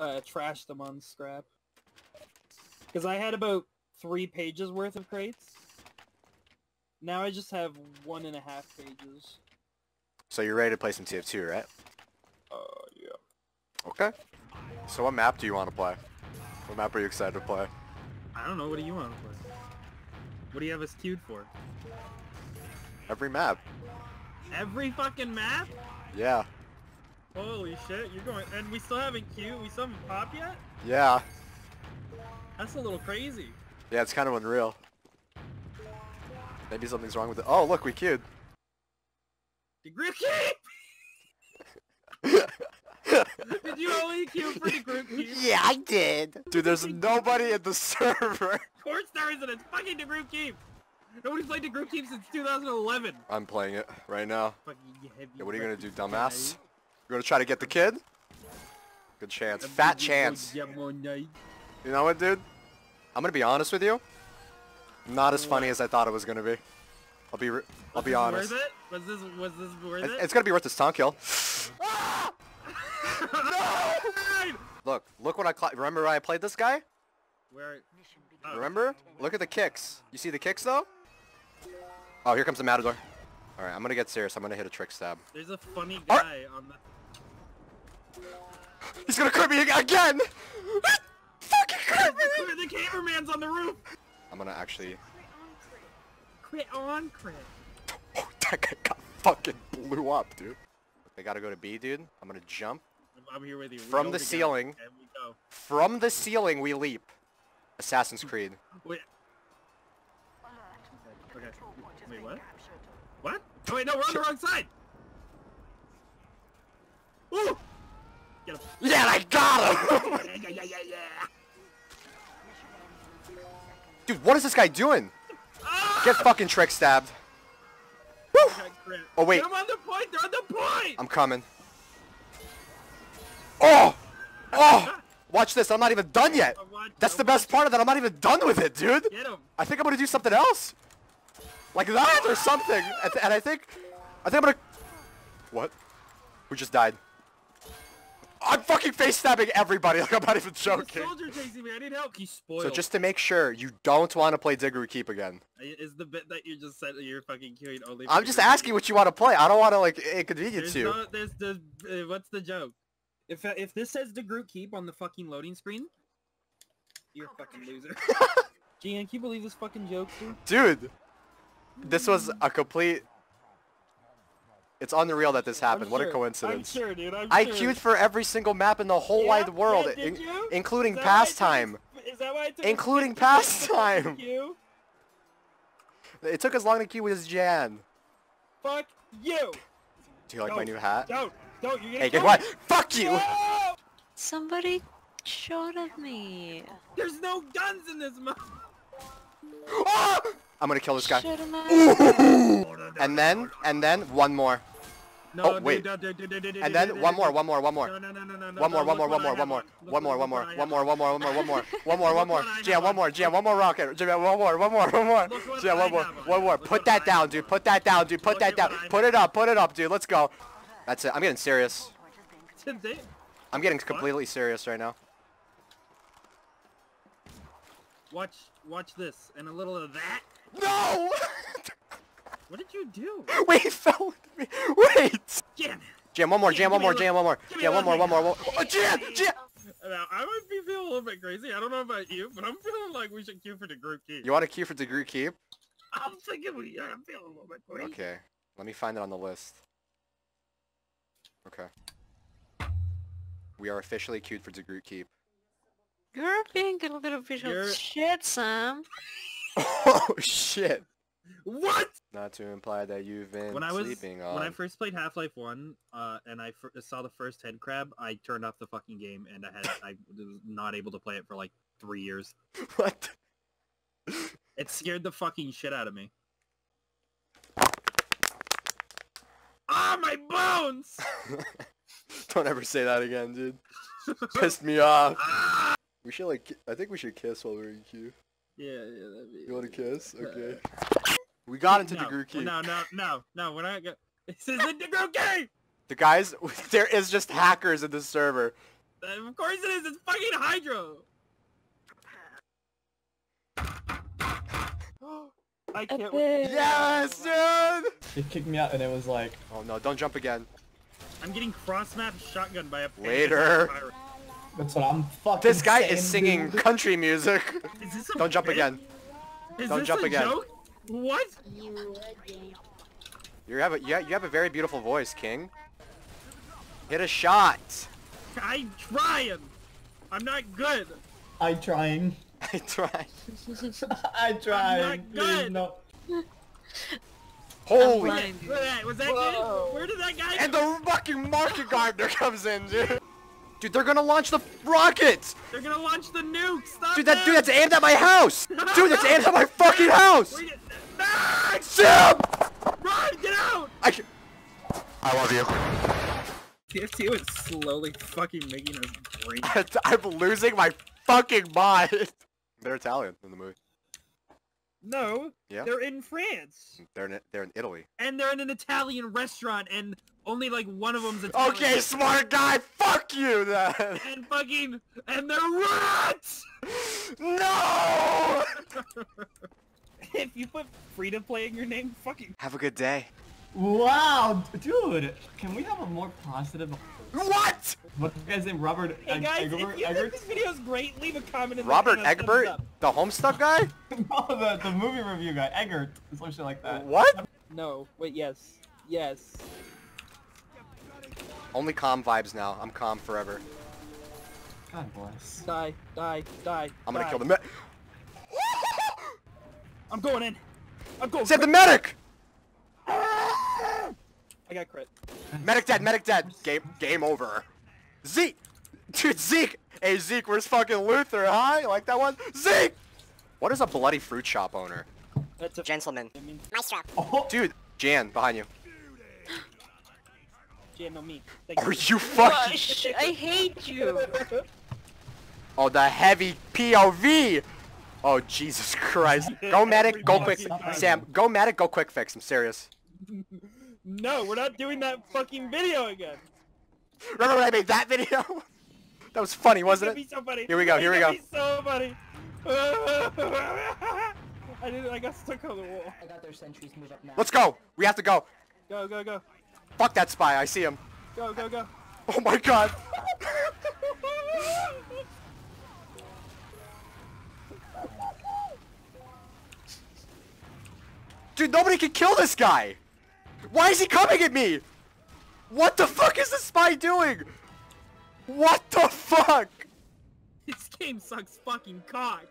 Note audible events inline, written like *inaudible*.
uh, trashed them on scrap. Because I had about three pages worth of crates. Now I just have one and a half pages. So you're ready to play some TF2, right? Uh, yeah. Okay. So what map do you want to play? What map are you excited to play? I don't know, what do you want to play? What do you have us queued for? Every map. Every fucking map? Yeah. Holy shit, you're going- and we still haven't queued? We still haven't popped yet? Yeah. That's a little crazy. Yeah, it's kind of unreal. Maybe something's wrong with it. Oh, look, we queued. Degroot Keep! *laughs* Did you only queue for Degroot Keep? yeah, I did. Dude, there's nobody in the *laughs* server. Of course there isn't, it's fucking Degroot Keep! Nobody's played Degroot Keep since 2011! I'm playing it right now. Fucking heavy Yeah, what are you gonna do, fucking dumbass? Guy. You gonna try to get the kid? Good chance. Fat chance. Yeah, one night. You know what, dude? I'm gonna be honest with you. Not as funny as I thought it was gonna be. I'll be. I'll be honest. Worth it? Was this was this worth It's, it? it's gonna be worth this tonk kill. *laughs* no! Look, look what I remember. I played this guy. Where? Oh. Remember? Look at the kicks. You see the kicks though? Oh, here comes the Matador. All right, I'm gonna get serious. I'm gonna hit a trick stab. There's a funny Ar- guy on the. He's gonna crit me again. *laughs* Fucking crit me. The, the cameraman's on the roof. I'm gonna actually. Crit on crit. Oh, *laughs* that guy got fucking blew up, dude. They gotta go to B, dude. I'm gonna jump. I'm here with you. We From go the together, ceiling. And we go. From the ceiling, we leap. Assassin's Creed. Wait. Okay. Wait, what? What? Oh wait, no, we're on the wrong side. Ooh! Get him. Yeah, I got him! *laughs* Yeah, yeah, yeah, yeah. Dude, what is this guy doing? Ah! Get fucking trick stabbed. Woo! Oh, wait. Him on the point. They're on the point. I'm coming. Oh! Oh! Watch this, I'm not even done yet. That's the best part of that, I'm not even done with it, dude. Get him. I think I'm gonna do something else. Like that or something. And, I think, I think I'm gonna, what? Who just died? I'm fucking face stabbing everybody, *laughs* like I'm not even There's a joking. soldier chasing me. I need help. He's spoiled. So just to make sure, you don't want to play Diggery Keep again. is the bit that you just said that you're fucking queuing only. I'm just the- asking what you want to play. I don't want to like inconvenience There's you. no, there's, there's, uh, what's the joke? If uh, if this says Degroot Keep on the fucking loading screen, you're a fucking loser. *laughs* Gian, can you believe this fucking joke, dude? Dude, this was a complete. It's unreal that this happened. I'm what a coincidence. I'm sure, dude. I'm I sure. queued for every single map in the whole Yeah? wide world, Yeah, in- you? including Is that took PASS Time. Is that why I took Including six minutes *laughs* to PASS Time. queue? It took as long to queue as Jan. Fuck you! Do you like my Don't. new hat? Don't! Don't! You're Hey, kill guess what? Fuck you! No! *laughs* Somebody shot at me. There's no guns in this map. Ah! I'm gonna kill this guy. Shoot him out. And then, and then, one more. No, Oh, wait. And don't- then, don't- one more, don't- one more, one No, more. no, no, no, no, no, One more, no, one more, look one what more, I one have more, on. Look one more, what- one more, look what I one have more, on. one more, one more, one more, one more, one more. Look what I Jan, have one on. more, Jan, one more rocket. Jan, one more, one more, one more. Look what Jan, I one more, have on. one more. Look Put what that I down, have dude. on. Put that down, dude. Put Look that at down. what I Put it up, put it up, dude. Let's go. That's it. I'm getting serious. Today- *laughs* I'm getting completely serious right now. Watch, watch this, and a little of that. No! *laughs* What did you do? Wait, he fell with me. Wait! Jam. Jam, one more, jam, one more, jam, one more. Jam, one more, one more, one Oh, Jam! Jam! Now, I might be feeling a little bit crazy. I don't know about you, but I'm feeling like we should queue for the group key. You want a key for Degroot Keep? I'm thinking we. I'm feeling a little bit crazy. Okay. Let me find it on the list. Okay. We are officially queued for Degroot Keep. You're being a little bit of You're- shit, Sam. *laughs* oh shit! What? Not to imply that you've been When I was sleeping on. when I first played Half-Life One, uh, and I saw the first head crab, I turned off the fucking game, and I had I was not able to play it for like three years. *laughs* what? *laughs* It scared the fucking shit out of me. Ah, my bones! Don't ever say that again, dude. Pissed me off. Ah! We should like. I think we should kiss while we're in queue. Yeah, yeah, that'd be. You want to kiss? Uh, Okay. We got into no, group keep. No, no, no, no, we're not gonna. *laughs* This isn't the group game! The guys, *laughs* there is just hackers in the server. Of course it is. It's fucking Hydro. I can't. wait. Epic. Yes, dude! It kicked me out and it was like, Oh no, don't jump again. I'm getting cross-map shotgun by a panda Later. Pirate. that's what I'm fucking This guy saying, is singing dude. country music. *laughs* Is this a Don't jump bit? again. Is Don't this jump a again. Joke? What? You have a you have, you have a very beautiful voice, King. Hit a shot. I'm trying. I'm not good. I'm trying. *laughs* I try. *laughs* I trying. not good. no. Holy! blind. Was that, was that good? Where did that guy And go? the fucking market gardener comes in, dude. Dude, they're gonna launch the rockets. They're gonna launch the nuke. Stop Dude, that dude, that's aimed at my house. *laughs* Dude, that's aimed at my fucking house. Wait, no! Sam! Run! Get out! I can I love you. TF2 is slowly fucking making us *laughs* drink. I'm losing my fucking mind. They're Italian in the movie. No, Yeah. they're in France. They're in they're in Italy. And they're in an Italian restaurant, and only like one of them's Italian. Okay, smart guy. Fuck you then. And fucking, and they're rats! No. *laughs* if you put free to play in your name, fucking. Have a good day. Wow, dude. Can we have a more positive? What? What guy's name? Robert Hey Eg- guys, Egbert? if you think this video is great, leave a comment in Robert the and a thumbs Egbert, up. the Homestuck guy? *laughs* no, the, the movie review guy. Egbert, Some shit like that. What? No, wait, yes. Yes. Only calm vibes now. I'm calm forever. God bless. Die, die, die. I'm gonna die. kill the me- *laughs* I'm going in. I'm going. Save the medic! I got crit. Medic dead, medic dead. Game game over. Zeke! Dude, Zeke! Hey Zeke, where's fucking Luther, huh? You like that one? Zeke! What is a bloody fruit shop owner? That's a Gentlemen. I mean, Maestro. Oh, Dude, Jan, behind you. yeah, no me. Thank Are you fucking- Gosh, I hate you. *laughs* Oh, the heavy POV! Oh, Jesus Christ. Go medic, go quick. Everybody- Sam, go medic, go quick fix. I'm serious. *laughs* No, we're not doing that fucking video again. Remember when I made that video? *laughs* that was funny, wasn't it? so funny. Here we go, here we go. be so funny. *laughs* I didn't. I got stuck on the wall. I got their sentries move up now. Let's go! We have to go! Go, go, go, Fuck that spy, I see him. go, go, go. *laughs* Oh my god! Dude, nobody can kill this guy! Why is he coming at me? What the fuck is the spy doing? What the fuck? This game sucks fucking cock.